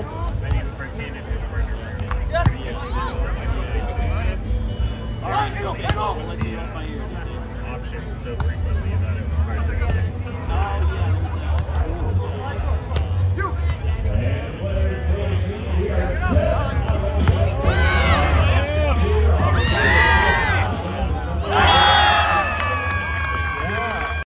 Yes. All right, it's Options so frequently that